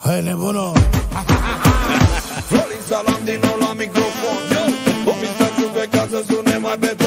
Hey, Hainebuno. Florița la din nou la microfon O pizza ciupe ca să sune mai bebe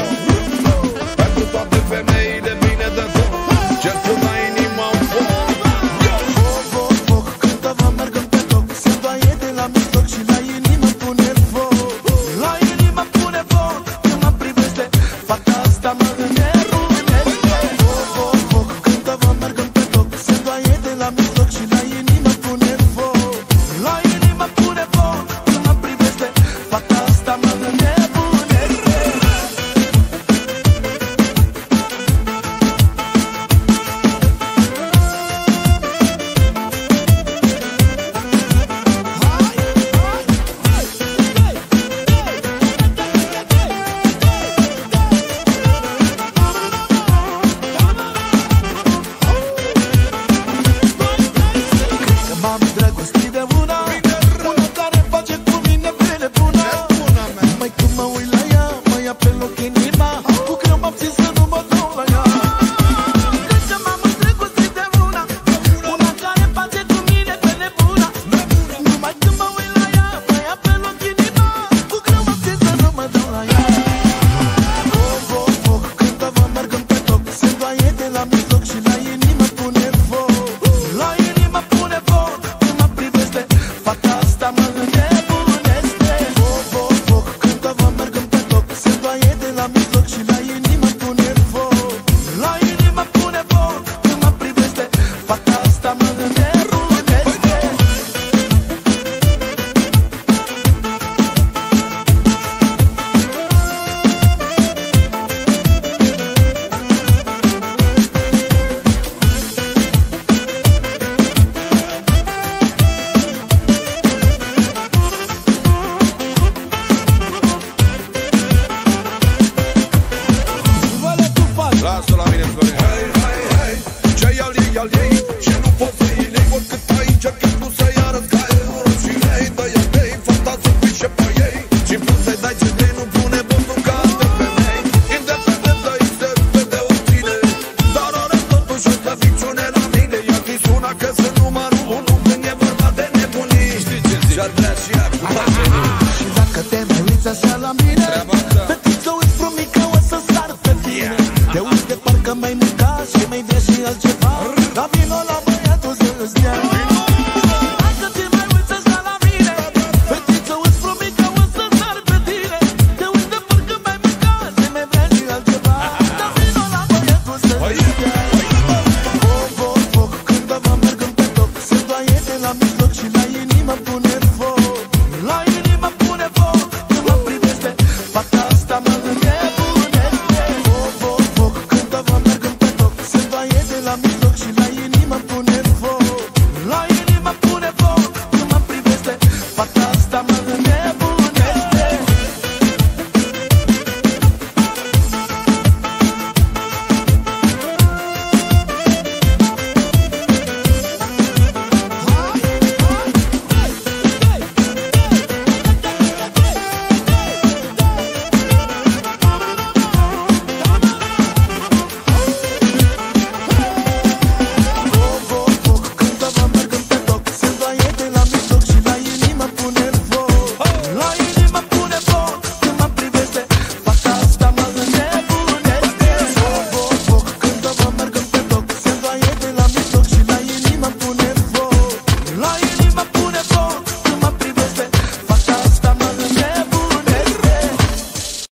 Te mai uiți așa la mine Fetiță, uiți frumică, o să sar pe tine. Te uiți de parcă mai mult pa' poner